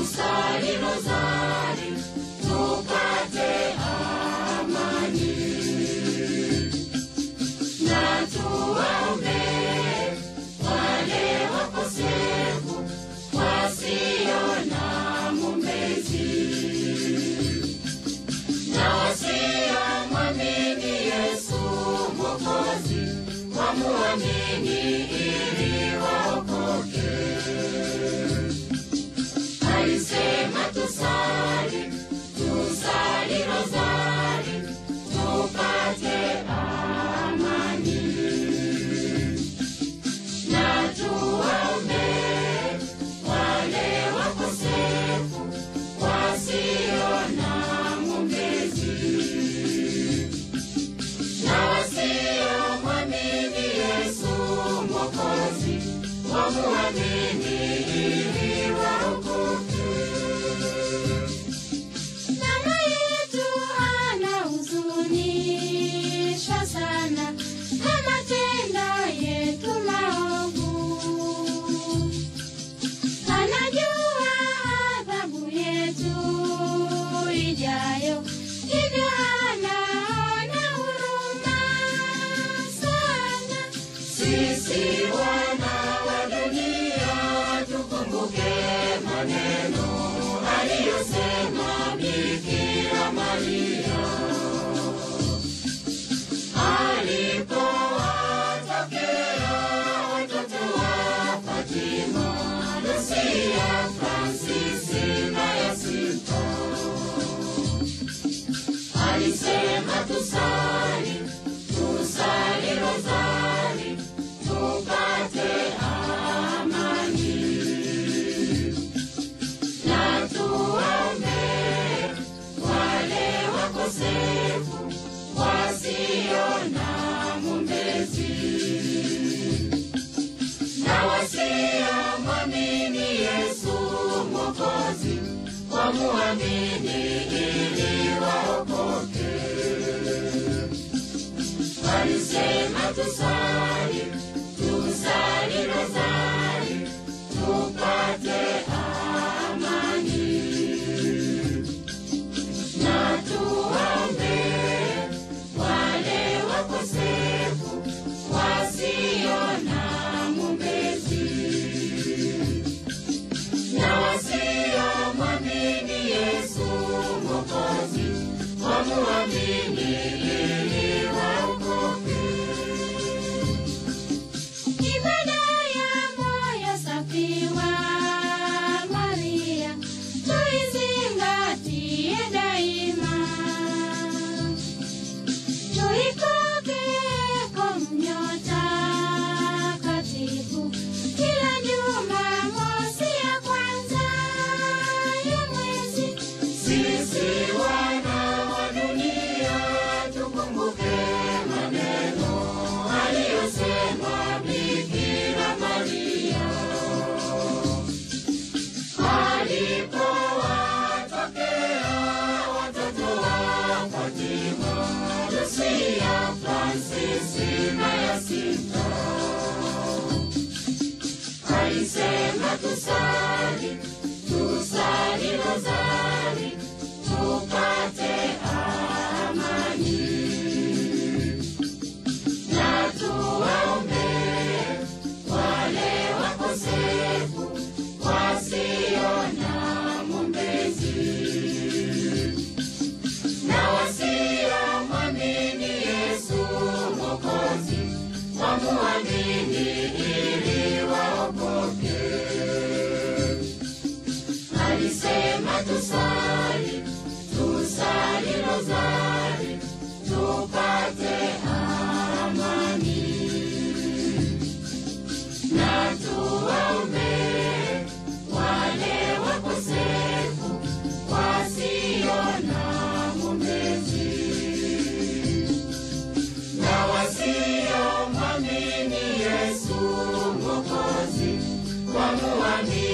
tusali rozari tupate amani. Na tuwaombe wale wakosefu wasio na mumbezi na disse. Wamuamini ili waokoke. Alisema tusali Walipowatokea watoto tusali, tusali rozari tupate amani. Money.